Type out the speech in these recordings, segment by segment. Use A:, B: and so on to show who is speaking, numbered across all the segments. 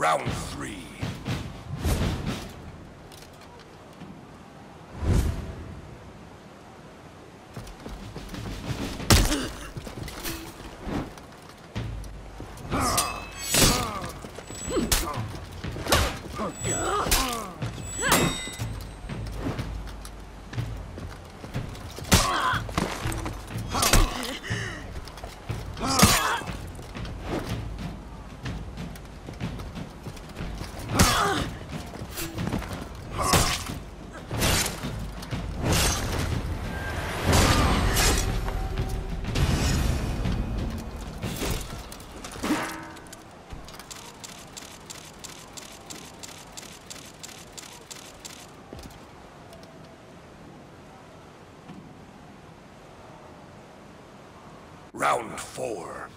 A: Round three. Round four.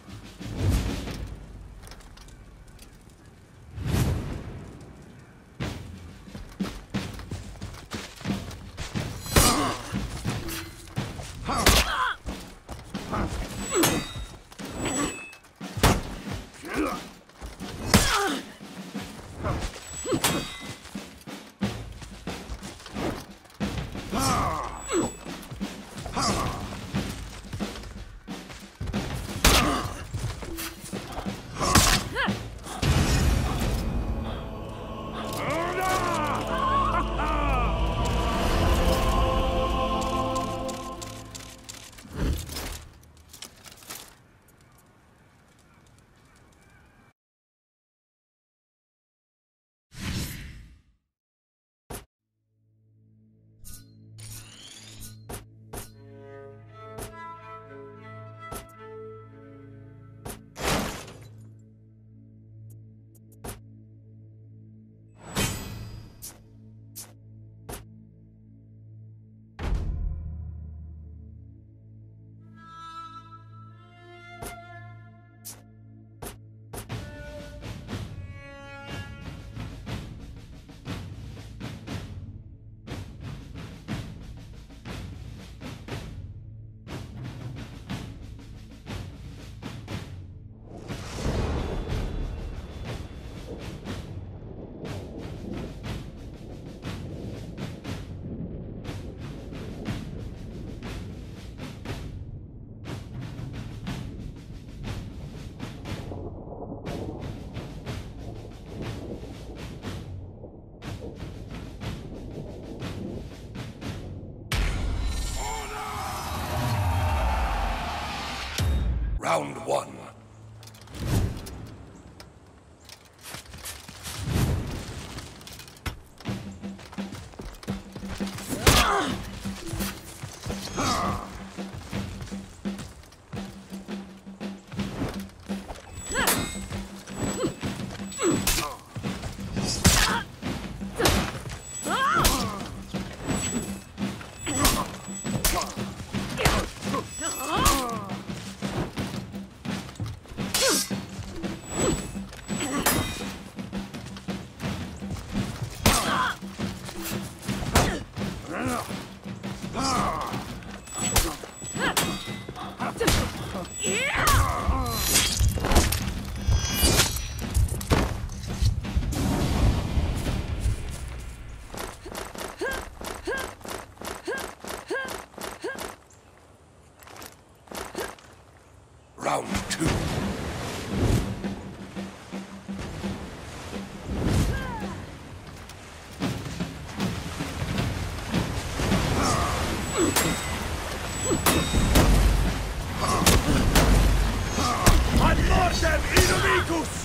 A: Round one. Round two.
B: Ad mortem inimicus!